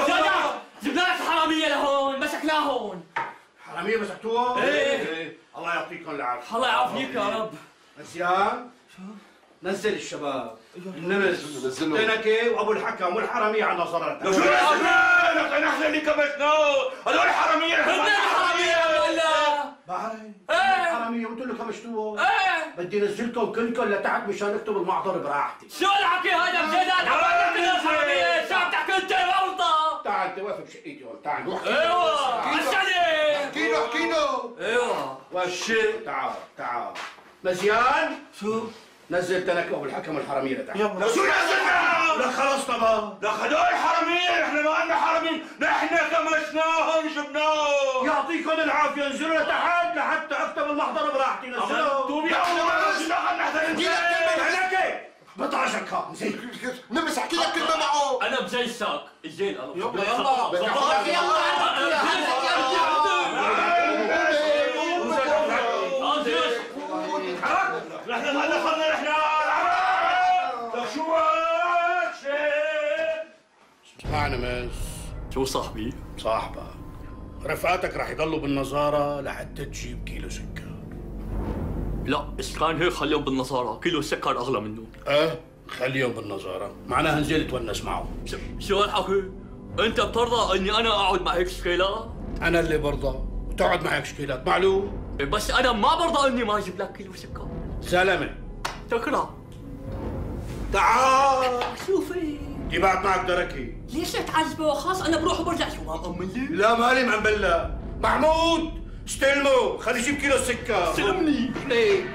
جدع جبنا لك حراميه لهون مسكناهم حرامية مسكتوها؟ إيه. الله يعطيكم العافية. الله يعافيك يا رب. نسيان نزل الشباب. النمس. نزلهم. تنكي وأبو الحكم والحرامية على نظرتك شو؟ نزلنا نحن اللي كبسناه هذول حرامية. هن الحرامية ولا باي إيه. الحراميه وأنتم اللي كمشتوها إيه. بدي انزلكم كلكم لتحت مشان اكتب المحضر براحتي. شو الحكي هذا؟ بجدع أيوه عشاني. احكي له احكي له أيوه والشيء تعال تعال. مزيان؟ شو؟ نزل تنك أبو الحكم والحراميه لتحت. شو نزلنا لك خلص طبعا لك هدول حرامية نحن ما عندنا حرامية نحن كمشناهم جبناهم يعطيكم العافية. انزلوا لتحت لحتى أكتب المحضر براحتي. نزلوا يا الله ما نزلنا نحن احكي لك كلمة تنكي شكا نزل نمس احكي لك كلمة معه أنا بجيشك الجيل أنا يلا يلا يلا نحن ما دخلنا نحن شو اسمعني مس شو صاحبي؟ صاحبك رفقاتك رح يضلوا بالنظارة لحتى تجيب كيلو سكر لا اذا كان هيك خليهم بالنصارى كيلو السكر اغلى منه آه خليهم بالنظارة. معناها انزل تونس معهم. شو- هالحكي؟ أنت بترضى إني أنا أقعد مع هيك شكيلات؟ أنا اللي برضى. وتقعد معك شكيلات معلوم؟ بس أنا ما برضى إني ما أجيب لك كيلو سكر. سلامة. تكره تعال. شوفي. جيبات معك دركي. ليش تعذبه خلاص أنا بروح وبرجع. شو ما مأمن لي؟ لا مالي مأمن محمود استلمه. خلي يجيب كيلو سكر. سلمني ليه